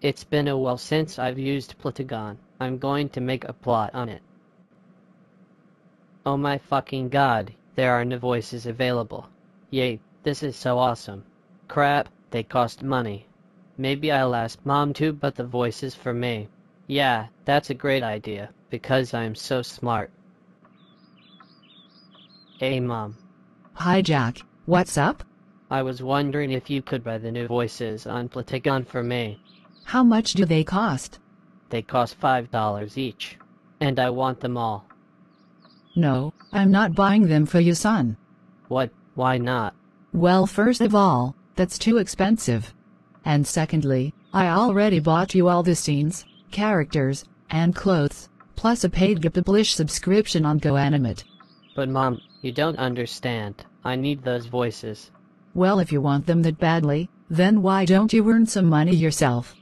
It's been a while since I've used Plotagon. I'm going to make a plot on it. Oh my fucking god, there are no voices available. Yay, this is so awesome. Crap, they cost money. Maybe I'll ask mom too, but the voices for me. Yeah, that's a great idea, because I'm so smart. Hey mom, Hi Jack, what's up? I was wondering if you could buy the new voices on Plotagon for me. How much do they cost? They cost $5 each. And I want them all. No, I'm not buying them for you son. What? Why not? Well first of all, that's too expensive. And secondly, I already bought you all the scenes, characters, and clothes, plus a paid Publish subscription on GoAnimate. But mom, you don't understand. I need those voices. Well if you want them that badly, then why don't you earn some money yourself?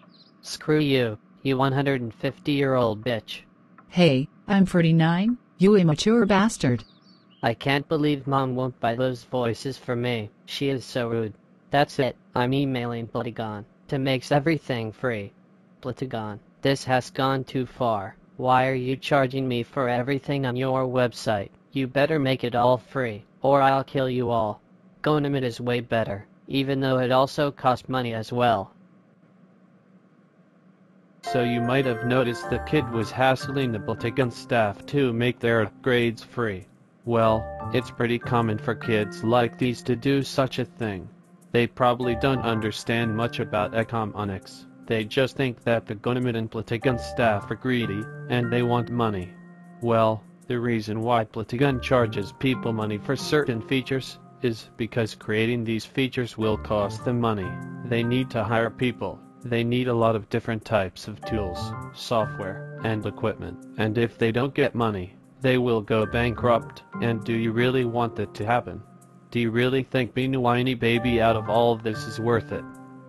Screw you, you 150 year old bitch. Hey, I'm 49, you immature bastard. I can't believe mom won't buy those voices for me. She is so rude. That's it, I'm emailing Plotagon to make everything free. Plotagon, this has gone too far. Why are you charging me for everything on your website? You better make it all free, or I'll kill you all. GoAnimate is way better, even though it also costs money as well. So you might have noticed the kid was hassling the Plotagon staff to make their upgrades free. Well, it's pretty common for kids like these to do such a thing. They probably don't understand much about economics. They just think that the GoAnimate and Plotagon staff are greedy, and they want money. Well, the reason why Plotagon charges people money for certain features is because creating these features will cost them money. They need to hire people. They need a lot of different types of tools, software, and equipment. And if they don't get money, they will go bankrupt. And do you really want that to happen? Do you really think being a whiny baby out of all of this is worth it?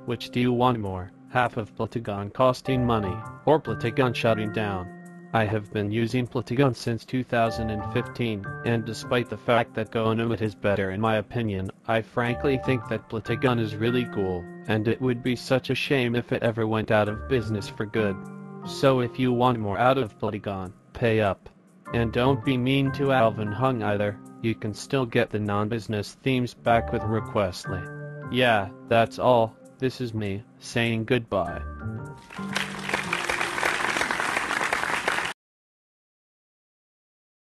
Which do you want more? Half of Plotagon costing money, or Plotagon shutting down? I have been using Plotagon since 2015, and despite the fact that GoAnimate is better in my opinion, I frankly think that Plotagon is really cool, and it would be such a shame if it ever went out of business for good. So if you want more out of Plotagon, pay up. And don't be mean to Alvin Hung either, you can still get the non-business themes back with Requestly. Yeah, that's all, this is me, saying goodbye.